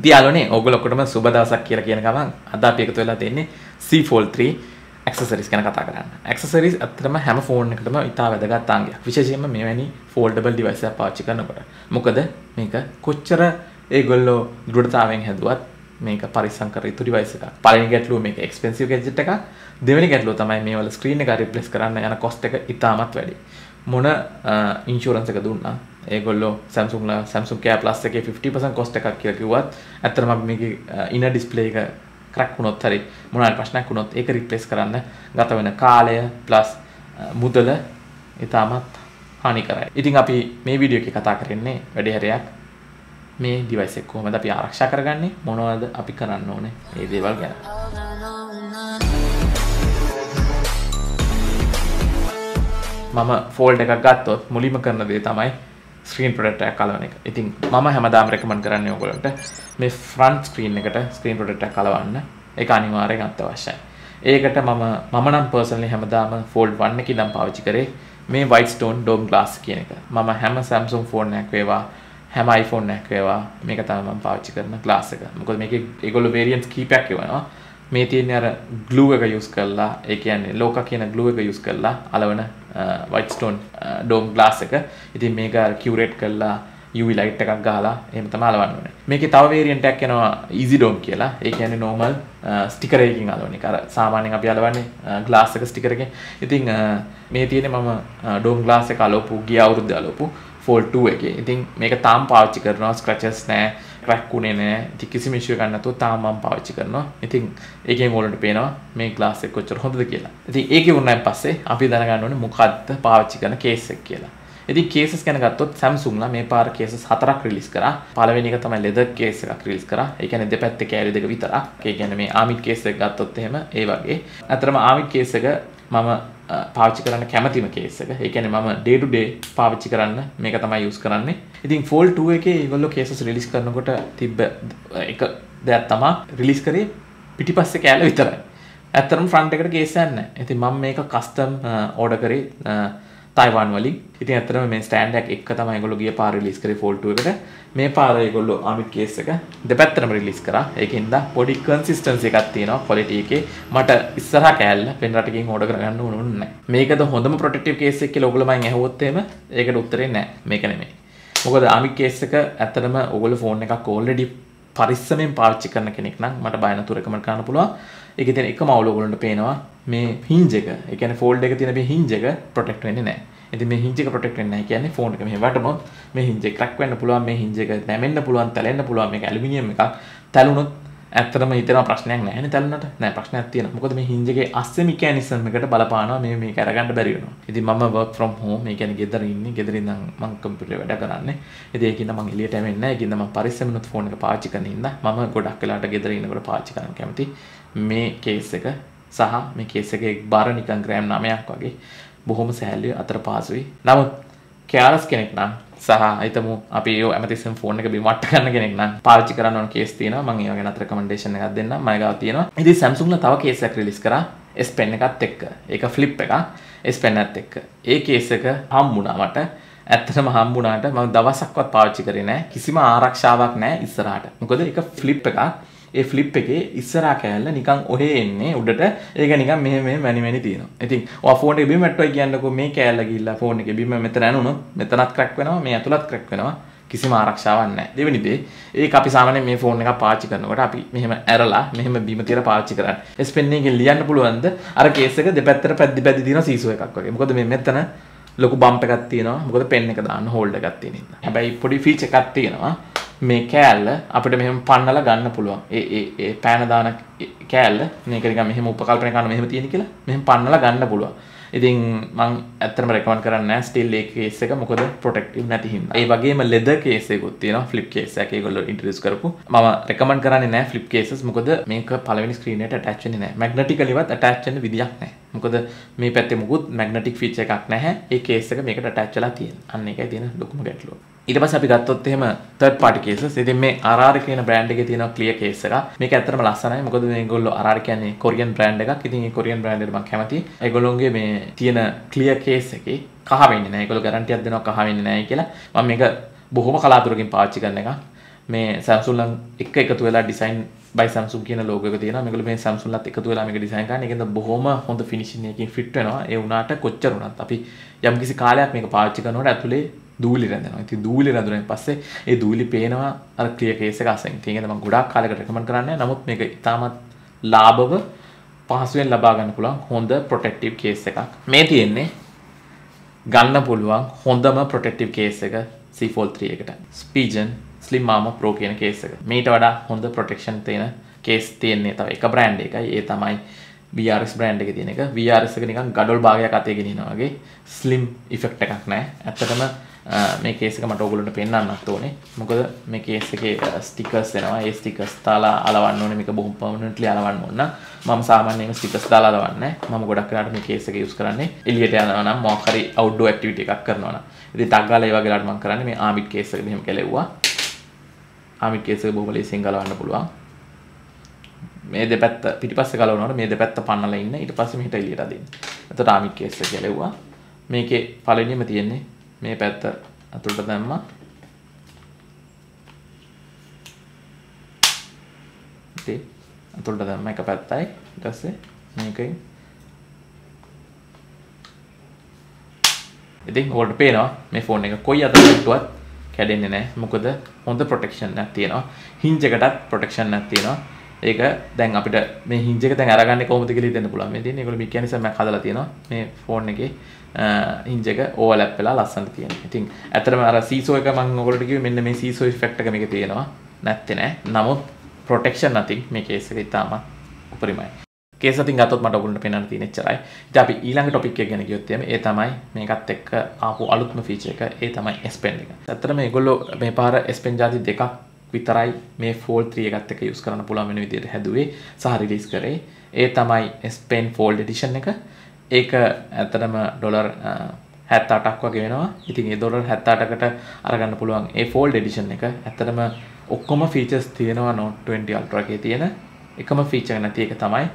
ඉතින් යාළුවනේ ඕගොල්ලෝ ඔක්කොටම සුබ දවසක් කියලා කියන ගමන් අද අපි එකතු වෙලා තින්නේ C Fold 3 ඇක්සසරිස් ගැන කතා කරන්න. ඇක්සසරිස් ඇත්තටම හැම ෆෝන් එකකටම ඉතා වැදගත් අංගයක්. විශේෂයෙන්ම මෙවැනි ෆෝල්ඩබල් ඩිවයිස් එකක් පාවිච්චි කරනකොට. මොකද මේක කොච්චර ඒගොල්ලෝ දෘಢතාවයෙන් හැදුවත් මේක පරිස්සම් කර යුතු ඩිවයිස් එකක්. පළවෙනි ගැටලුව මේක එක්ස්පෙන්සිව් ගැජට් එකක්. දෙවෙනි ගැටලුව තමයි මේ වල ස්ක්‍රීන් එක රිප්ලේස් කරන්න යන කොස්ට් එක ඉතාමත් වැඩි. මොන ඉන්ශුරන්ස් එක දුන්නා ඒගොල්ලෝ සැම්සුන්ලා සැම්සුන් කෑ ප්ලස් එකේ 50% කොස්ට් එකක් කියලා කිව්වත් ඇත්තටම අපි මේකේ uh, ඉන ඩිස්ප්ලේ එක ක්‍රැක් වුණොත් හරි මොනවා ප්‍රශ්නයක් වුණොත් ඒක රිප්ලේස් කරන්න ගත වෙන කාලය ප්ලස් uh, මුදල ඉතාමත් හානිකරයි. ඉතින් අපි මේ වීඩියෝ එකේ කතා කරන්නේ වැඩි හරියක් මේ ඩිවයිස් එක කොහොමද අපි ආරක්ෂා කරගන්නේ මොනවද අපි කරන්න ඕනේ මේ දේවල් ගැන. මම ෆෝල්ඩ් එකක් ගත්තොත් මුලින්ම කරන දේ තමයි ස්ක්‍රීන් ප්‍රොඩක්ටයක් කලවන එක. ඉතින් මම හැමදාම රෙකමන්ඩ් කරන්නේ ඔයගොල්ලන්ට මේ ෆ්‍රන්ට් ස්ක්‍රීන් එකට ස්ක්‍රීන් ප්‍රොඩක්ටයක් කලවන්න. ඒක අනිවාර්යෙන් අත්‍යවශ්‍යයි. ඒකට මම මම නම් පර්සනලි හැමදාම ෆෝල්ඩ් 1 එකකින් නම් පාවිච්චි කරේ මේ white stone dome glass කියන එක. මම හැම Samsung ෆෝන් එකක් වේවා හැම iPhone එකක් වේවා මේක තමයි මම පාවිච්චි කරන glass එක. මොකද මේකේ ඒගොල්ලෝ variants කීපයක් එවනවා. මේ තියෙන්නේ අර glue එක use කරලා ඒ කියන්නේ ලෝකා කියන glue එක use කරලා අලවන white stone dome glass එක. ඉතින් මේක curate කරලා UV light එකක් ගහලා එහෙම තමයි අලවන්න ඕනේ. මේකේ තව variant එකක් එනවා easy dome කියලා. ඒ කියන්නේ normal sticker එකකින් අලවන එක. අර සාමාන්‍යයෙන් අපි අලවන්නේ glass එක sticker එකෙන්. ඉතින් මේ තියෙන්නේ මම dome glass එක අලවපු ගිය අවුරුද්දේ අලවපු Fold 2 එකේ. ඉතින් මේක තාම පාවිච්චි කරනවා scratches නැහැ. ක්‍රැක් වුණේ නැහැ. ඉතින් කිසිම ඉෂුව එකක් නැතුව තාම මම පාවිච්චි කරනවා. ඉතින් ඒකෙන් ඕලන්ට පේනවා මේ ග්ලාස් එක කොච්චර හොඳද කියලා. ඉතින් ඒකේ වුණාන් පස්සේ අපි දැනගන්න ඕනේ මොකක්ද පාවිච්චි කරන කේස් එක කියලා. ඉතින් කේසස් ගැන ගත්තොත් Samsungලා මේ පාර කේසස් හතරක් රිලීස් කරා. පළවෙනි එක තමයි leather case එකක් රිලීස් කරා. ඒ කියන්නේ දෙපැත්තේ කෑලි දෙක විතරක්. ඒ කියන්නේ මේ ආමිඩ් කේස් එක ගත්තොත් එහෙම ඒ වගේ. අතරම ආමිඩ් කේස් එක මම පාවිච්චි කරන්න කැමතිම කේස් එක. ඒ කියන්නේ මම day to day පාවිච්චි කරන්න මේක තමයි use කරන්නේ. ඉතින් Fold 2 එකේ ඒගොල්ලෝ කේසස් රිලීස් කරනකොට තිබ්බ එක දෙයක් තමයි රිලීස් කරේ පිටිපස්සේ කෑල්ල විතරයි. ඇත්තටම ෆ්‍රන්ට් එකට කේස් එකක් නැහැ. ඉතින් මම මේක කස්ටම් ඕඩර් කරේ තයිවාන් වලින්. ඉතින් ඇත්තටම මේ ස්ටෑන්ඩ් එකක් එක්ක තමයි ඒගොල්ලෝ ගිය පාර රිලීස් කරේ Fold 2 එකට. මේ පාර ඒගොල්ලෝ ආමිඩ් කේස් එක දෙපැත්තටම රිලීස් කරා. ඒකෙන්ද පොඩි කන්සිස්ටන්සි එකක් තියෙනවා ක්වොලිටි එකේ. මට ඉස්සරහා කෑල්ල වෙන රටකින් ඕඩර් කරගන්න ඕනුන්නේ නැහැ. මේකද හොඳම ප්‍රොටෙක්ටිව් කේස් එක කියලා ඔයගොල්ලෝ මයින් ඇහුවොත් එහෙම ඒකට උත්තරේ නැහැ. මේක නෙමෙයි. මොකද ආමිඩ් කේස් එක ඇත්තටම ඔයගොල්ලෝ ෆෝන් එකක් ඕල්රෙඩි පරිස්සමෙන් පාවිච්චි කරන කෙනෙක් නම් මට බය නැතුව රෙකමන්ඩ් කරන්න පුළුවන්. ඒකේ තියෙන එකම අවුල ඔයගොල්ලන්ට පේනවා. මේ හින්ජ් එක. ඒ කියන්නේ ෆෝල්ඩ් එකේ තියෙන මේ හින්ජ් එක ප්‍රොටෙක්ට් වෙන්නේ නැහැ. ඉතින් මේ හින්ජ් එක ප්‍රොටෙක්ට් වෙන්නේ නැහැ කියන්නේ ෆෝන් එක මෙහෙම වැටුනොත් මේ හින්ජ් එක ක්‍රැක් වෙන්න පුළුවන් මේ හින්ජ් එක නැමෙන්න පුළුවන් තැලෙන්න පුළුවන් මේක ඇලුමිනියම් එකක් තැලුනොත් ඇත්තටම හිතෙනවා ප්‍රශ්නයක් නැහැ නේ තැලුනට. නෑ ප්‍රශ්නයක් තියෙනවා. මොකද මේ හින්ජ් එකේ අස්සේ මෙකැනිසම් එකට බලපානවා මේ මේක අරගන්න බැරි වෙනවා. ඉතින් මම work from home. ඒ කියන්නේ ගෙදර ඉන්නේ. ගෙදර ඉඳන් මම කම්පියුටරේ වැඩ කරන්නේ. ඉතින් ඒකින්ද මම එළියට එන්නේ නැහැ. ඒකින්ද මම පරිස්සමෙන්වත් ෆෝන් එක පාවිච්චි කරන ඉඳන් මම ගොඩක් වෙලාවට ගෙදර ඉන්නකොට පාවිච්චි කරන්න කැමති මේ කේස් එක සහ මේ කේස් එකේ බර නිකන් ග්‍රෑම් 9ක් වගේ බොහොම සැහැල්ලුවේ අතර පාසුයි. නමුත් කෑරස් කෙනෙක් නම් සහ හිතමු අපි ඒ ඇමතිස්සම් ෆෝන් එක බිම වට ගන්න කෙනෙක් නම් පාවිච්චි කරන්න ඕන කේස් තියෙනවා. මම ඒ වගේ නතර රෙකමෙන්ඩේෂන් එකක් දෙන්නම්. මම ගාව තියෙනවා. ඉතින් Samsung ලා තව කේස් එකක් රිලීස් කරා S Pen එකත් එක්ක. ඒක ෆ්ලිප් එකක්. S Pen එකත් එක්ක. ඒ කේස් එක හම්බුණා මට. ඇත්තටම හම්බුණාට මම දවසක්වත් පාවිච්චි කරේ නැහැ. කිසිම ආරක්ෂාවක් නැහැ ඉස්සරහට. මොකද ඒක ෆ්ලිප් එකක්. ඒ ෆ්ලිප් එකේ ඉස්සරහා කෑල්ල නිකන් ඔහේ එන්නේ උඩට ඒක නිකන් මෙහෙම මෙහෙම වැනි වැනි තියෙනවා. ඉතින් ඔයා ෆෝන් එක බිම වැටුවයි කියන්නකෝ මේ කෑල්ල ගිහිල්ලා ෆෝන් එකේ බිම මෙතන ඇනුනොත් මෙතනත් ක්‍රැක් වෙනවා මේ ඇතුළත් ක්‍රැක් වෙනවා. කිසිම ආරක්ෂාවක් නැහැ. දෙවෙනි දේ ඒක අපි සාමාන්‍යයෙන් මේ ෆෝන් එකක් පාවිච්චි කරනකොට අපි මෙහෙම ඇරලා මෙහෙම බිම තියලා පාවිච්චි කරන්නේ. S Pen එකෙන් ලියන්න පුළුවන්ද? අර කේස් එක දෙපැත්තට පැද්දි පැද්දි තියෙන සීසෝ එකක් වගේ. මොකද මේ මෙතන ලොකු බම්ප් එකක් තියෙනවා. මොකද පෙන් එක දාන්න හෝල්ඩ් එකක් තියෙන නිසා. හැබැයි පොඩි ෆීචර් එකක් තියෙනවා. මේ කෑල්ල අපිට මෙහෙම පන්නලා ගන්න පුළුවන්. ඒ ඒ ඒ පෑන දාන කෑල්ල මේක නිකන් මෙහෙම උපකල්පන කරන මෙහෙම තියෙන කියලා මෙහෙම පන්නලා ගන්න පුළුවන්. ඉතින් මං ඇත්තටම රෙකමන්ඩ් කරන්නේ නැහැ ස්ටිල් ඒ කේස් එක මොකද ප්‍රොටෙක්ටිව් නැති හින්දා. ඒ වගේම ලෙදර් කේස් එකකුත් තියෙනවා ෆ්ලිප් කේස් එකක් ඒගොල්ලෝ ඉන්ට්‍රොඩියුස් කරපු. මම රෙකමන්ඩ් කරන්නේ නැහැ ෆ්ලිප් කේසස් මොකද මේක පළවෙනි ස්ක්‍රීන් එකට ඇටච් වෙන්නේ නැහැ. මැග්නටිකලිවත් ඇටච් වෙන්න විදියක් නැහැ. මොකද මේ පැත්තේ මුකුත් මැග්නටික් ෆීචර් එකක් නැහැ. ඒ කේස් එක මේකට ඇටච් වෙලා තියෙනවා. අන්න ඒකයි තියෙන ලොකුම ගැටලුව. ඊට පස්සේ අපි ගත්තොත් එහෙම third party cases. ඉතින් මේ RR කියන brand එකේ තියෙන clear case එක. මේක ඇත්තටම ලස්සනයි. මොකද මේගොල්ලෝ RR කියන්නේ කොරියන් brand එකක්. ඉතින් මේ කොරියන් brand එකට මම කැමතියි. ඒගොල්ලෝගේ මේ තියෙන clear case එකේ කහ වෙන්නේ නැහැ. ඒගොල්ලෝ guarantee එකක් දෙනවා කහ වෙන්නේ නැහැ කියලා. මම මේක බොහොම කලාතුරකින් පාවිච්චි කරන එක. මේ සැම්සුල්ලන් එක එකතු වෙලා ඩිසයින් බයි සම්සුම් කියන ලෝක තියෙන මේකල මේ සම්සුල්ලත් එකතු වෙලා මේක ඩිසයින් කරන එකෙන්ද බොහොම හොඳ ෆිනිෂින් එකකින් ෆිට වෙනවා ඒ වුණාට කොච්චර වුණත් අපි යම් කිසි කාලයක් මේක පාවිච්චි කරනකොට ඇතුලේ දූලි රැඳෙනවා. ඉතින් දූලි රැඳුණෙන් පස්සේ ඒ දූලි පේනවා අර ක්ලියර් කේස් එක අසෙන්. ඉතින් ඒක මම ගොඩාක් කාලයකට රෙකමන්ඩ් කරන්නේ. නමුත් මේක ඉතාමත් ලාභව පහසුවෙන් ලබා ගන්න පුළුවන් හොඳ ප්‍රොටෙක්ටිව් කේස් එකක්. මේ තියෙන්නේ ගන්න පුළුවන් හොඳම ප්‍රොටෙක්ටිව් කේස් එක C-Fold 3 එකට. Spigen Slim Armor Pro කියන කේස් එක. මීට වඩා හොඳ ප්‍රොටෙක්ෂන් තියෙන කේස් තියෙන්නේ තව එක බ්‍රෑන්ඩ් එකයි. ඒ තමයි VRS බ්‍රෑන්ඩ් එකේ තියෙන එක. VRS එක නිකන් ගඩොල් භාගයක් අතේ ගෙනියනවා වගේ ස්ලිම් ඉෆෙක්ට් එකක් නැහැ. ඇත්තටම මේ කේස් එක මට ඔයගොල්ලන්ට පෙන්වන්නත් ඕනේ. මොකද මේ කේස් එකේ ස්ටිකර්ස් එනවා. ඒ ස්ටිකර්ස් දාලා අලවන්න ඕනේ. මේක බොහොම පර්මනන්ට්ලි අලවන්න ඕන. මම සාමාන්‍යයෙන් ස්ටිකර්ස් දාලා අලවන්නේ මම ගොඩක් වෙලාවට මේ කේස් එක යූස් කරන්නේ එළියට යනවා නම් මොකක් හරි අවුට්ඩෝර් ඇක්ටිවිටි එකක් කරනවා නම්. ඉතින් ටග් ගාලා ඒ වගේ වෙලාවට මම කරන්නේ මේ ආමිඩ් කේස් එක මෙහෙම කෙලෙව්වා. ආමිඩ් කේස් එක බොහොම ලේසියෙන් ගලවන්න පුළුවන්. මේ දෙපැත්ත පිටිපස්සේ ගලවනකොට මේ දෙපැත්ත පන්නලා ඉන්න ඊට පස්සේ මෙහෙට එළියට අදින්න. එතකොට ආමිඩ් කේස් එක කෙලෙව්වා. මේකේ පළවෙනිම තියෙන්නේ මේ පැත්ත අතුලට දැම්මා. ඉතින් අතුලට දැම්ම එක පැත්තයි. ඊට පස්සේ මේකෙන් ඉතින් ඔයාලට පේනවා මේ ෆෝන් එක කොයි අතට හිටුවත් කැඩෙන්නේ නැහැ. මොකද හොඳ ප්‍රොටෙක්ෂන් එකක් තියෙනවා. හින්ජ් එකටත් ප්‍රොටෙක්ෂන් එකක් තියෙනවා. ඒක දැන් අපිට මේ හින්ජ් එක දැන් අරගන්නේ කොහොමද කියලා හිතන්න පුළුවන් මේ තියෙන්නේ ඒගොල්ලෝ මෙකැනිසම් එකක් හදලා තියෙනවා මේ ෆෝන් එකේ හින්ජ් එක ඕවර්ලැප් වෙලා ලස්සනට තියෙනවා. ඉතින් ඇත්තටම අර සීසෝ එක මම ඔයගොල්ලෝ කිව්වේ මෙන්න මේ සීසෝ ඉෆෙක්ට් එක මේකේ තියෙනවා. නැත්තේ නෑ. නමුත් ප්‍රොටෙක්ෂන් අතින් මේ කේස් එක ඉතාම උපරිමයි. කේස් අතින් ගත්තොත් මට ඔයගොල්ලන්ට පෙන්වන්න තියෙන එච්චරයි. ඉතින් අපි ඊළඟ ටොපික් එක ගැන ගියොත් එමේ ඒ තමයි මේකත් එක්ක ආපු අලුත්ම ෆීචර් එක. ඒ තමයි S Pen එක. ඇත්තටම මේගොල්ලෝ මේ පාර S Pen ಜಾති දෙකක් විතරයි මේ Fold 3 එකත් එක්ක යූස් කරන්න පුළුවන් වෙන විදිහට හැදුවේ සහ රිලීස් කරේ. ඒ තමයි S Pen Fold Edition එක. ඒක ඇත්තටම ඩොලර් හැත්තාටක් වගේ වෙනවා ඉතින් ඒ ඩොලර් හැත්තාටකට අරගන්න පුළුවන් ඒ ෆෝල්ඩ් එඩිෂන් එක ඇත්තටම ඔක්කොම ෆීචර්ස් තියෙනවා Note 20 Ultra එකේ තියෙන එකම ෆීචර් නැති එක තමයි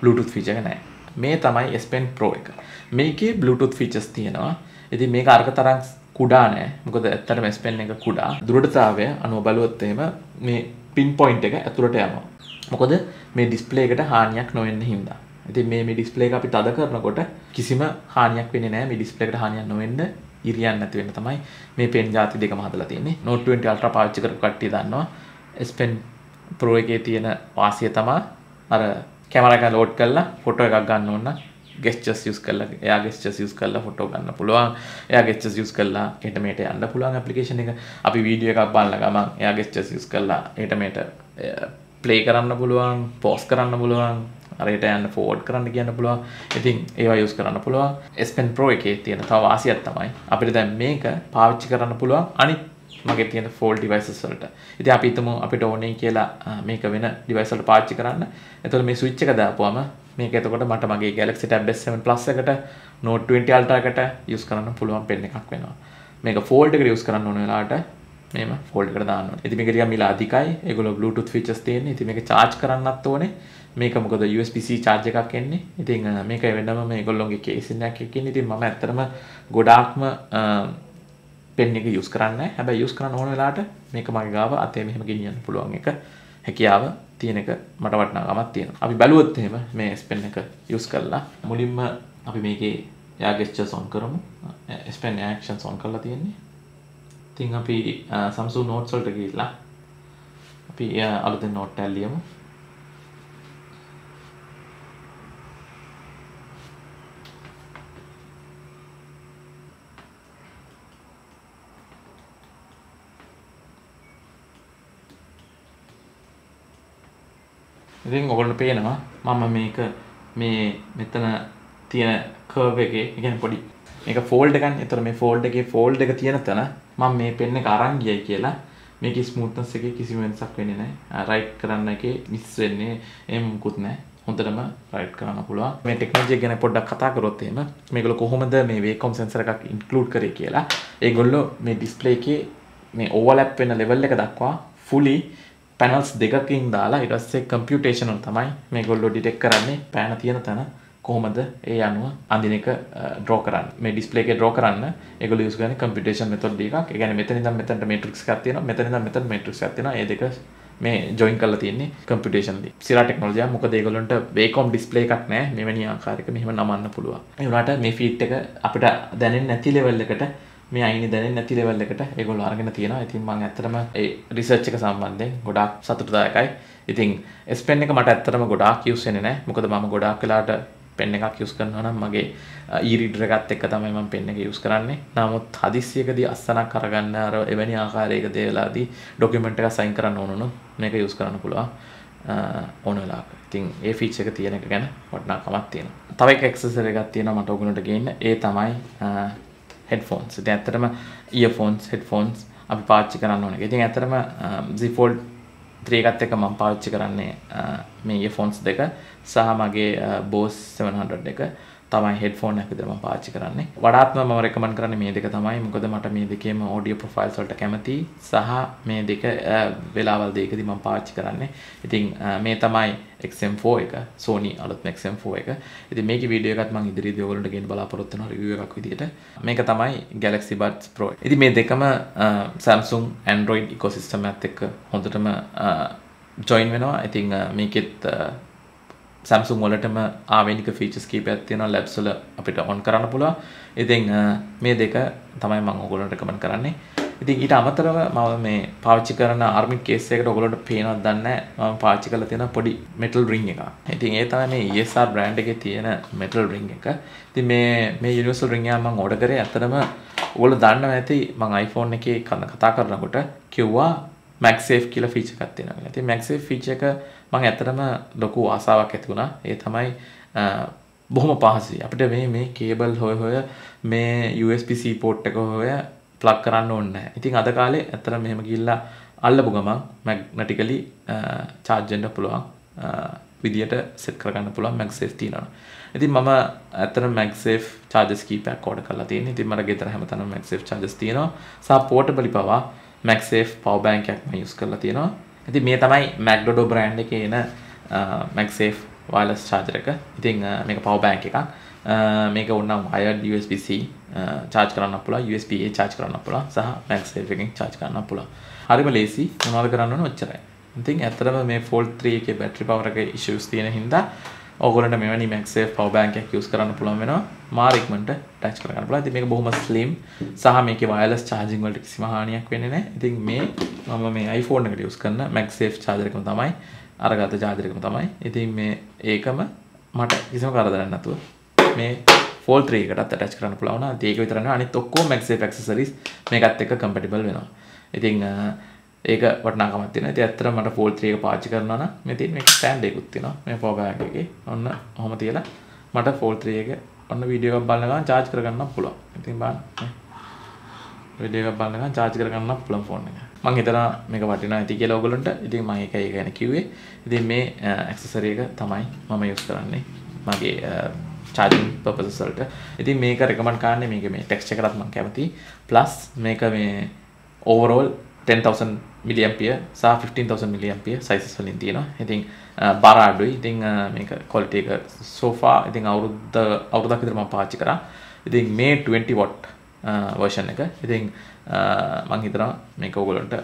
Bluetooth ෆීචර් එක නැහැ. මේ තමයි S Pen Pro එක. මේකේ Bluetooth ෆීචර්ස් තියෙනවා. ඉතින් මේක අර්ග තරම් කුඩා නෑ. මොකද ඇත්තටම S Pen එක කුඩා. දුරටතාවය අනුව බලුවොත් එහෙම මේ පින් පොයින්ට් එක ඇතුළට යනවා. මොකද මේ ඩිස්ප්ලේ එකට හානියක් නොවෙන්න හින්දා. ඉතින් මේ මේ ඩිස්ප්ලේ එක අපි තද කරනකොට කිසිම හානියක් වෙන්නේ නැහැ මේ ඩිස්ප්ලේ එකට හානියක් නොවෙන්න ඉරියන් නැති වෙන්න තමයි මේ පෙන් જાති දෙකම හදලා තියෙන්නේ Note 20 Ultra පාවිච්චි කරපු කට්ටිය දන්නවා S Pen Pro එකේ තියෙන වාසිය තමයි අර කැමරා එක ලෝඩ් කරලා ෆොටෝ එකක් ගන්න ඕන ගෙස්චර්ස් යූස් කරලා එයා ගෙස්චර්ස් යූස් කරලා ෆොටෝ ගන්න පුළුවන්. එයා ගෙස්චර්ස් යූස් කරලා හෙට මෙහෙට යන්න පුළුවන් ඇප්ලිකේෂන් එක. අපි වීඩියෝ එකක් බලන ගමන් එයා ගෙස්චර්ස් යූස් කරලා හෙට මෙහෙට ප්ලේ කරන්න පුළුවන් පෝස් කරන්න පුළුවන් අරයට යන්න ෆෝඩ් කරන්න කියන්න පුළුවන්. ඉතින් ඒවා යුස් කරන්න පුළුවන්. ස්පෙන් ප්‍රෝ එකේ තියෙන තව වාසියක් තමයි අපිට දැන් මේක පාවිච්චි කරන්න පුළුවන් අනිත් මගේ තියෙන ෆෝල් ඩිවයිසස් වලට. ඉතින් අපි හිතමු අපිට ඕනේ කියලා මේක වෙන ඩිවයිස් වලට පාවිච්චි කරන්න. එතකොට මේ ස්විච් එක දාපුවම මේක එතකොට මට මගේ Galaxy Tab S7 Plus එකට Note 20 Ultra එකට යුස් කරන්න පුළුවන් පෙන් එකක් වෙනවා මේක ෆෝල්ඩ් එකට යුස් කරන්න ඕන වෙලාවට මේම ෆෝල්ඩ් එකට දාන්න ඕනේ. ඉතින් මේක ටිකක් මිල අධිකයි. ඒගොල්ලෝ Bluetooth features තියෙන්නේ. ඉතින් මේක charge කරන්නත් ඕනේ. මේක මොකද USB-C charge එකක් එන්නේ. ඉතින් මේක වෙනම මේගොල්ලෝගේ කේසින් එකක් එක්ක ඉන්නේ. ඉතින් මම ඇත්තටම ගොඩාක්ම පෙන් එක යූස් කරන්නේ හැබැයි යූස් කරන්න ඕන වෙලාවට මේක මගේ ගාව අතේ මෙහෙම ගෙනියන්න පුළුවන් එක හැකියාව තියෙන එක මට වටිනාකමක් තියෙනවා. අපි බැලුවොත් එහෙම මේ S Pen එක යූස් කරලා මුලින්ම අපි මේකේ එයා gestures on කරමු. S Pen actions on කරලා තියෙන්නේ. ඉතින් අපි uh, Samsung Notes වලට ගිහිල්ලා අපි uh, අලුතෙන් note එකක් ලියමු. ඉතින් ඔගොල්ලන්ට පේනවා මම මේක මේ මෙතන තියෙන කර්ව් එකේ ඒ කියන්නේ පොඩි මේක ෆෝල්ඩ් එකක්. ඒතර මේ ෆෝල්ඩ් එකේ ෆෝල්ඩ් එක තියෙන තැන මම මේ පෙන් එක අරන් ගියයි කියලා මේකේ ස්මූත්නස් එකේ කිසිම වෙනසක් වෙන්නේ නැහැ. රයිට් කරන්න එකේ මිස් වෙන්නේ එහෙම මුකුත් නැහැ. හොඳටම රයිට් කරන්න පුළුවන්. මේ ටෙක්නොලොජි ගැන පොඩ්ඩක් කතා කරොත් එහෙම මේගොල්ලෝ කොහොමද මේ වේකොම් සෙන්සර් එකක් ඉන්ක්ලූඩ් කරේ කියලා. ඒගොල්ලෝ මේ ඩිස්ප්ලේ එකේ මේ ඕවර්ලැප් වෙන ලෙවල් එක දක්වා fully පැනල්ස් දෙකකින් දාලා ඊට පස්සේ කම්පියුටේෂන් වල තමයි මේගොල්ලෝ ඩිටෙක්ට් කරන්නේ පෑන තියෙන තැන කොහොමද ඒ අනුව අඳින එක ඩ්‍රෝ කරන්න මේ ඩිස්ප්ලේ එකේ ඩ්‍රෝ කරන්න ඒගොල්ලෝ යූස් කරන්නේ කම්පියුටේෂන් මෙතොඩ් එකක්. ඒ කියන්නේ මෙතන ඉඳන් මෙතනට මේට්‍රික්ස් එකක් තියෙනවා. මෙතන ඉඳන් මෙතන මේට්‍රික්ස් එකක් තියෙනවා. ඒ දෙක මේ ජොයින් කරලා තියෙන්නේ කම්පියුටේෂන් දී. සිරා ටෙක්නොලොජිය මොකද ඒගොල්ලන්ට වේකොම් ඩිස්ප්ලේ එකක් නැහැ. මෙවැනි ආකාරයක මෙහෙම නමන්න පුළුවන්. ඒ වුණාට මේ ෆීට් එක අපිට දැනෙන්නේ නැති ලෙවල් එකට මේ අයිනි දැනෙන්නේ නැති ලෙවල් එකට ඒගොල්ලෝ අරගෙන තියෙනවා. ඉතින් මම ඇත්තටම ඒ රිසර්ච් එක සම්බන්ධයෙන් ගොඩාක් සතුටුදායකයි. ඉතින් S Pen එක මට ඇත්තටම ගොඩාක් යූස් වෙන්නේ නැහැ. මොකද මම ගොඩාක් වෙලාට පෙන් එකක් යුස් කරනවා නම් මගේ ඊරිඩර එකත් එක්ක තමයි මම පෙන් එක යුස් කරන්නේ. නමුත් හදිස්සියකදී අස්සනක් කරගන්න අර එවැනි ආකාරයක දේවලාදී ඩොකියුමන්ට් එකක් සයින් කරන්න ඕන නම් මේක යුස් කරන්න පුළුවන්. ඕන වෙලාවක. ඉතින් ඒ ෆීචර් එක තියෙන එක ගැන වටිනාකමක් තියෙනවා. තව එක ඇක්සසරි එකක් තියෙනවා මට ඔයගොල්ලන්ට ගේන්න. ඒ තමයි හෙඩ්ෆෝන්ස්. ඉතින් ඇත්තටම ඉයර්ෆෝන්ස්, හෙඩ්ෆෝන්ස් අපි පාවිච්චි කරන්න ඕනේ. ඉතින් ඇත්තටම um, Z Fold 3 එකත් එක්ක මම පාවිච්චි කරන්නේ uh, මේ ඉයර්ෆෝන්ස් දෙක. සහ මගේ uh, බෝස් 700 එක තමයි හෙඩ්ෆෝන් එක විදිහට මම පාවිච්චි කරන්නේ. වඩාත්ම මම රෙකමන්ඩ් කරන්නේ මේ දෙක තමයි. මොකද මට මේ දෙකේම ඔඩියෝ ප්‍රොෆයිල්ස් වලට කැමතියි. සහ මේ දෙක වෙලාවල් දෙකදී මම පාවිච්චි කරන්නේ. ඉතින් මේ තමයි XM4 එක Sony අලුත්ම XM4 එක. ඉතින් මේකේ වීඩියෝ එකත් මම ඉදිරියේදී ඔයගොල්ලන්ට ගෙන්න බලාපොරොත්තු වෙනවා රිවිව් එකක් විදිහට. මේක තමයි Galaxy Buds Pro. ඉතින් මේ දෙකම Samsung Android ecosystem එකත් එක්ක හොඳටම ජොයින් වෙනවා. ඉතින් මේකෙත් සැම්සුම් වලටම ආවේනික ෆීචර්ස් කීපයක් තියෙනවා ලැබ්ස් වල අපිට ඔන් කරන්න පුළුවන්. ඉතින් මේ දෙක තමයි මම ඔයගොල්ලන්ට රෙකමන්ඩ් කරන්නේ. ඉතින් ඊට අමතරව මම මේ පාවිච්චි කරන ආර්මික් කේස් එකකට ඔයගොල්ලන්ට පේනවද දන්නේ නැහැ. මම පාවිච්චි කරලා තියෙන පොඩි මෙටල් රින් එකක්. ඉතින් ඒ තමයි මේ ESR බ්‍රෑන්ඩ් එකේ තියෙන මෙටල් රින් එක. ඉතින් මේ මේ යුනිවර්සල් රින් එක මම ඕඩර් කරේ ඇත්තටම ඔයගොල්ලෝ දන්නවා ඇති මම iPhone එකේ කතා කරනකොට කිව්වා MagSafe කියලා ෆීචර් එකක් තියෙනවා. ඉතින් MagSafe ෆීචර් එක මම ඇත්තටම ලොකු ආසාවක් ඇති වුණා. ඒ තමයි බොහොම පහසුයි. අපිට මේ මේ කේබල් හොය හොය මේ USB-C පෝට් එක හොය ප්ලග් කරන්න ඕනේ නැහැ. ඉතින් අද කාලේ ඇත්තටම මෙහෙම ගිහිල්ලා අල්ලපු ගමන් මැග්නටිකලි charge වෙන්න පුළුවන් විදියට සෙට් කරගන්න පුළුවන් MagSafe තියෙනවා. ඉතින් මම ඇත්තටම MagSafe chargers කීපයක් ඕඩර් කරලා තියෙනවා. ඉතින් මට ගෙදර හැමතැනම MagSafe chargers තියෙනවා. සහ portable පවා MagSafe power bank එකක් මම use කරලා තියෙනවා. ඉතින් මේ තමයි මැක්ඩොඩෝ බ්‍රෑන්ඩ් එකේ එන මැක්සේෆ් වයර්ලස් චාර්ජර් එක. ඉතින් මේක පවර් බැංක් එකක්. මේක ඕනනම් wired USB-C charge කරන්න පුළුවන්, USB-A charge කරන්න පුළුවන් සහ MagSafe එකෙන් charge කරන්න පුළුවන්. හරිම ලේසි. මොනවද කරන්න ඕන ඔච්චරයි. ඉතින් ඇත්තටම මේ Fold 3 එකේ battery power එකේ issues තියෙන හින්දා ඕගොල්ලන්ට මෙවැනි MagSafe power bank එකක් use කරන්න පුළුවන් වෙනවා. මාර ඉක්මනට attach කරගන්න පුළුවන්. ඉතින් මේක බොහොම slim සහ මේකේ wireless charging වලට කිසිම හානියක් වෙන්නේ නැහැ. ඉතින් මේ මම මේ iPhone එකට use කරන MagSafe charger එකම තමයි අරගත්ත charger එකම තමයි. ඉතින් මේ ඒකම මට කිසිම කරදරයක් නැතුව මේ Fold 3 එකටත් attach කරන්න පුළුවන් වුණා. ඉතින් ඒක විතර නෙවෙයි අනිත් ඔක්කොම MagSafe accessories මේකත් එක්ක compatible වෙනවා. ඉතින් ඒක වටිනාකමක් තියෙනවා. ඉතින් ඇත්තටම මට Fold 3 එක පාවිච්චි කරනවා නම් මේ තියෙන මේක ස්ටෑන්ඩ් එකකුත් තියෙනවා. මේ power bank එකේ. ඔන්න ඔහොම තියලා මට Fold 3 එක ඔන්න වීඩියෝ එකක් බලන ගමන් charge කරගන්න පුළුවන්. ඉතින් බලන්න. වීඩියෝ එකක් බලන ගමන් charge කරගන්න පුළුවන් ෆෝන් එක. මම හිතනවා මේක වටිනවා ඇති කියලා ඔයගොල්ලන්ට. ඉතින් මම ඒකයි ගැන කිව්වේ. ඉතින් මේ uh, ඇක්සසරි එක තමයි මම යූස් කරන්නේ. මගේ uh, charging purposes වලට. ඉතින් මේක recommend කරන්නේ මේක මේ text එකටත් මම කැමතියි. plus මේක මේ overall 10000 මිලියම්පිය සහ 15000 මිලියම්පිය සයිසස් වලින් තියෙනවා. ඉතින් බර අඩුයි. ඉතින් මේක quality එක so far ඉතින් අවුරුද්ද අවුරුද්දක් විතර මම පාවිච්චි කරා. ඉතින් මේ 20 watt version එක. ඉතින් මම හිතනවා මේක ඕගොල්ලන්ට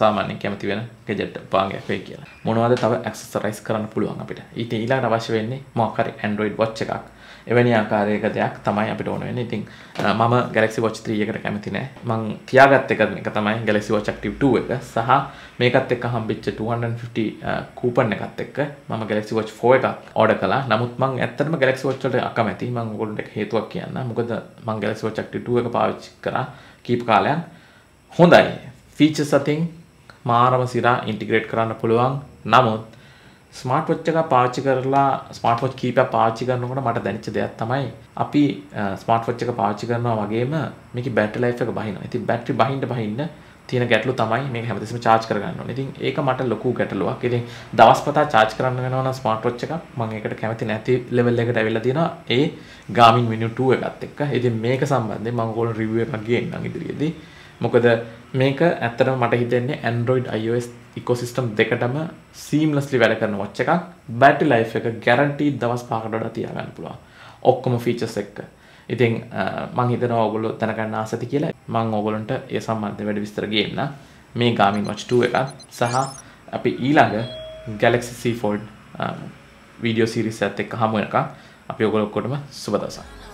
සාමාන්‍යයෙන් කැමති වෙන gadget භාගයක් වෙයි කියලා. මොනවද තව accessorize කරන්න පුළුවන් අපිට. ඊට ඊළඟට අවශ්‍ය වෙන්නේ මොකක් හරි Android watch එකක්. එවැනි ආකාරයක දෙයක් තමයි අපිට ඕන වෙන්නේ. ඉතින් මම Galaxy Watch 3 එකට කැමති නෑ. මං තියාගත්ත එක මේක තමයි Galaxy Watch Active 2 එක සහ මේකත් එක්ක හම්බෙච්ච 250 කූපන් එකත් එක්ක මම Galaxy Watch 4 එකක් ඕඩර් කළා. නමුත් මං ඇත්තටම Galaxy Watch වලට අකමැති. මං ඔයගොල්ලන්ට හේතුවක් කියන්න. මොකද මං Galaxy Watch Active 2 එක පාවිච්චි කරා කීප කාලයක්. හොඳයි. ෆීචර්ස් අතින් මාරම සිරා ඉන්ටිග්‍රේට් කරන්න පුළුවන්. නමුත් ස්මාර්ට් වොච් එක පාවිච්චි කරලා ස්මාර්ට් වොච් කීපයක් පාවිච්චි කරනකොට මට දැනෙච්ච දෙයක් තමයි අපි ස්මාර්ට් වොච් එක පාවිච්චි කරනවා වගේම මේකේ බැටරි ලයිෆ් එක බහිනවා. ඉතින් බැටරි බහින්න බහින්න තියෙන ගැටලු තමයි මේක හැමතිස්සෙම charge කරගන්න ඕනේ. ඉතින් ඒක මට ලොකු ගැටලුවක්. ඉතින් දවස් පතා charge කරන්න වෙනවා නම් ස්මාර්ට් වොච් එකක් මම ඒකට කැමති නැති level එකකට ඇවිල්ලා තියෙනවා. ඒ Garmin Venu 2 එකත් එක්ක. ඉතින් මේක සම්බන්ධයෙන් මම ඔයගොල්ලෝ review එකක් ගේන්නම් ඉදිරියේදී. මොකද මේක ඇත්තටම මට හිතෙන්නේ Android iOS ඉකෝසිස්ටම් දෙකටම සීම්ලස්ලි වැඩ කරන වොච්ච එකක්. බැටි ලයි් එක ගැරන්ටී දවස් පාකටොඩ තියාගන්න පුළුවන්. ඔක්කොම ෆීචස් එක්ක. ඉතින් මං හිතන ඔගුලු තැනකන්න ආසති කියලා. මං ඕගොලන්ට ඒ සම්බන්ධ වැඩ විස්තර ගන්න. මේ ගාමින් වච්2 එකත් සහ අපි ඊළඟ ගැලක්සි ෆෝඩ් වීඩියෝ සිරිස් ඇත් එක්ක හමුව එක අපි ඔගොලොක්කොටම සුබදසක්